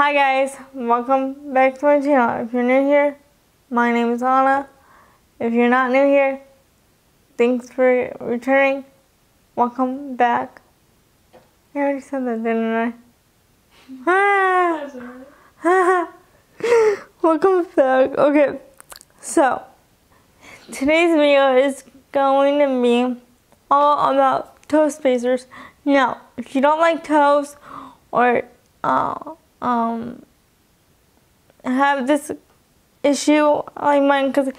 Hi guys, welcome back to my channel. If you're new here, my name is Ana. If you're not new here, thanks for returning. Welcome back. I already said that, didn't I? Ah. welcome back. Okay, so today's video is going to be all about toe spacers. Now, if you don't like toes or uh, um, have this issue like mine, because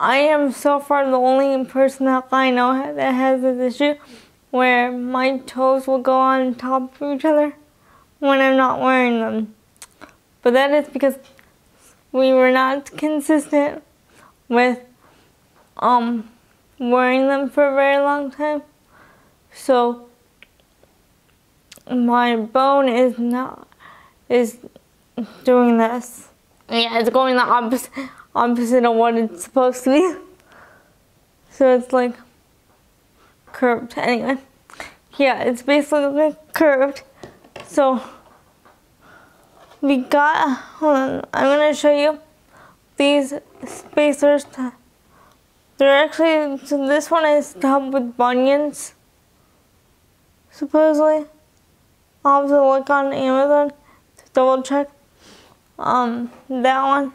I am so far the only person that I know that has this issue where my toes will go on top of each other when I'm not wearing them. But that is because we were not consistent with um wearing them for a very long time. So my bone is not is doing this. Yeah, it's going the opposite opposite of what it's supposed to be. So it's like curved. Anyway, yeah, it's basically curved. So we got. Hold on, I'm gonna show you these spacers. They're actually so this one is to help with bunions. Supposedly, I'll have to look on Amazon to double check. Um, that one.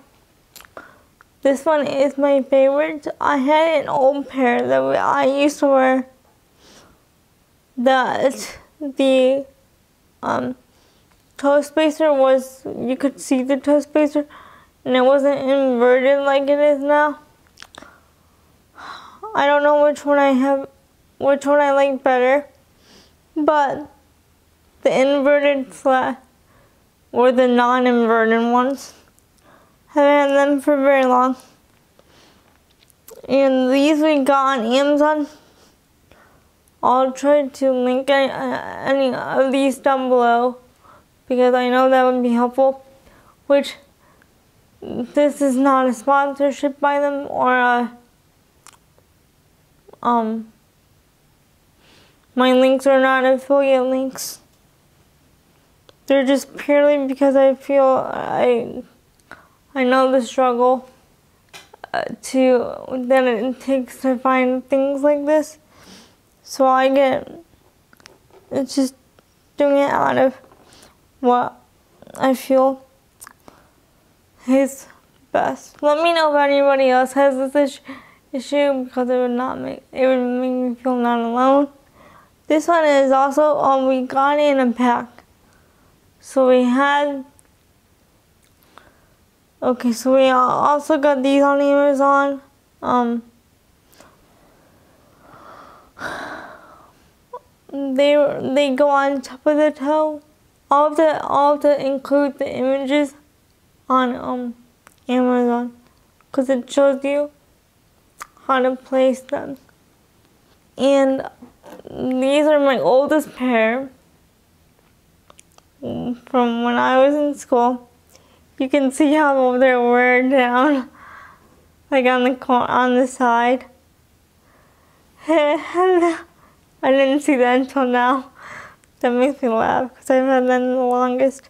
This one is my favorite. I had an old pair that I used to wear. That the um, toe spacer was, you could see the toe spacer and it wasn't inverted like it is now. I don't know which one I have, which one I like better, but the inverted flat or the non-inverted ones. Haven't had them for very long. And these we got on Amazon. I'll try to link any, of these down below because I know that would be helpful. Which this is not a sponsorship by them or a um my links are not affiliate links. They're just purely because I feel I I know the struggle uh, to that it takes to find things like this. So I get it's just doing it out of what I feel is best. Let me know if anybody else has this issue because it would not make it would make me feel not alone. This one is also um we got in a pack. So we had okay, so we also got these on Amazon. Um they they go on top of the toe all the all the include the images on um Amazon because it shows you how to place them. And these are my oldest pair from when I was in school. You can see how they're wear down, like on the on the side. I didn't see that until now. That makes me laugh because I've had them the longest.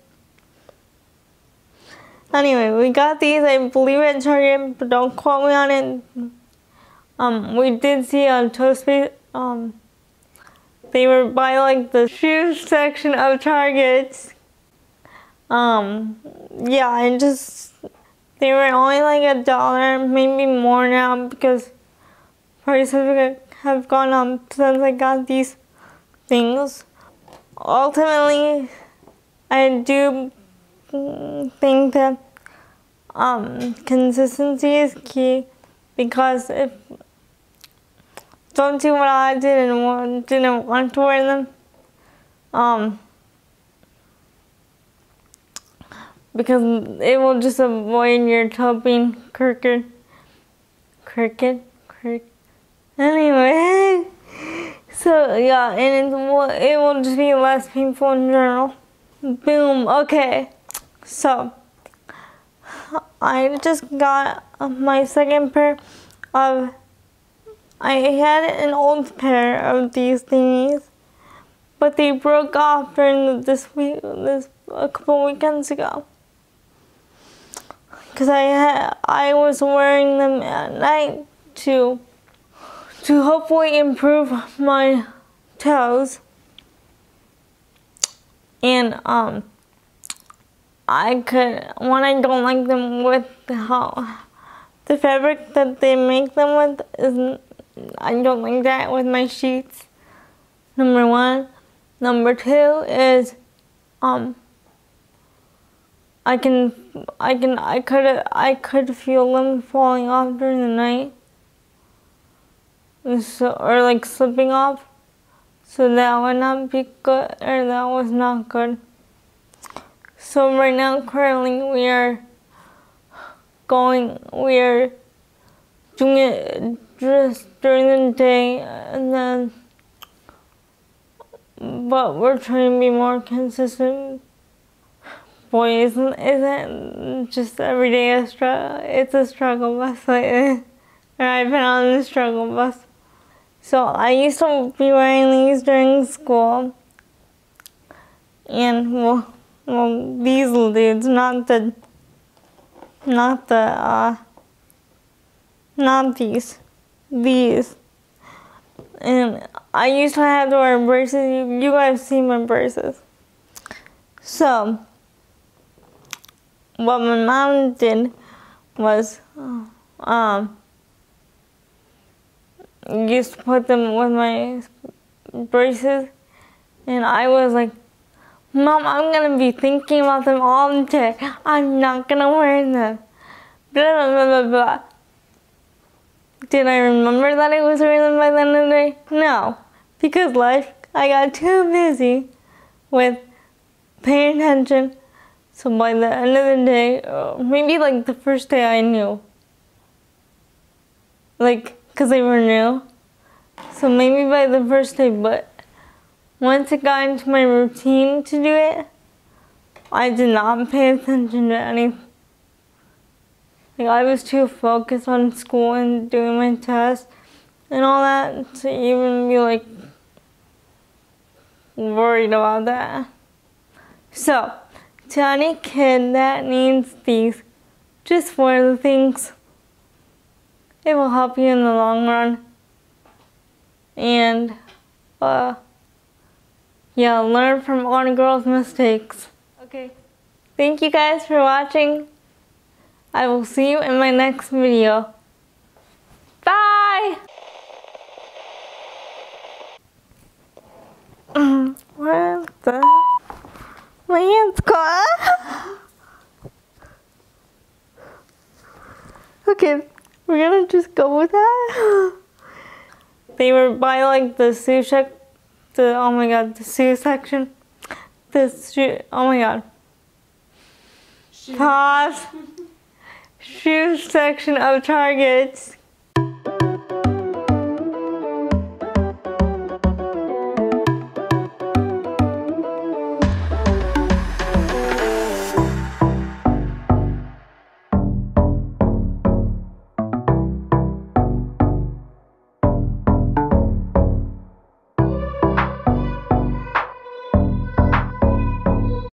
Anyway, we got these, I believe at Target, but don't quote me on it. Um, we did see on Toastmate, um, they were by like the shoe section of Target. Um, yeah, and just, they were only like a dollar, maybe more now because prices have gone up since I got these things ultimately, I do think that um, consistency is key because if don't do what I did and want, didn't want to wear them, um, because it will just avoid your toe being crooked, crooked, crooked. Anyway. So yeah, and it it will just be less painful in general. Boom. Okay. So I just got my second pair of. I had an old pair of these thingies, but they broke off during this week, this a couple weekends ago. Cause I had, I was wearing them at night to to hopefully improve my toes. And um I could when I don't like them with how the fabric that they make them with is I don't like that with my sheets. Number one. Number two is um I can I can I could I could feel them falling off during the night. So, or like slipping off. So that would not be good or that was not good. So right now currently we are going we are doing it just during the day and then but we're trying to be more consistent. Boy, isn't isn't just every day a struggle? It's a struggle bus lately. I've been on the struggle bus. So I used to be wearing these during school, and well, well, these dudes, not the, not the, uh, not these, these. And I used to have to wear braces. You, you guys see my braces. So, what my mom did was, um, used to put them with my braces, and I was like, Mom, I'm gonna be thinking about them all day. I'm not gonna wear them. Blah, blah, blah, blah. Did I remember that I was wearing by the end of the day? No, because life, I got too busy with paying attention. So by the end of the day, uh, maybe like the first day I knew. Like, because they were new. So maybe by the first day, but once it got into my routine to do it, I did not pay attention to anything like I was too focused on school and doing my tests and all that to even be like worried about that. So, to any kid that needs these, just wear the things. It will help you in the long run. And, uh, yeah, learn from on girls' mistakes. Okay. Thank you guys for watching. I will see you in my next video. Bye! Where the my hands caught? okay, we're gonna just go with that. they were by like the sous sushi, the oh my god, the shoe section. The shoe, oh my god. Pause shoe section of Target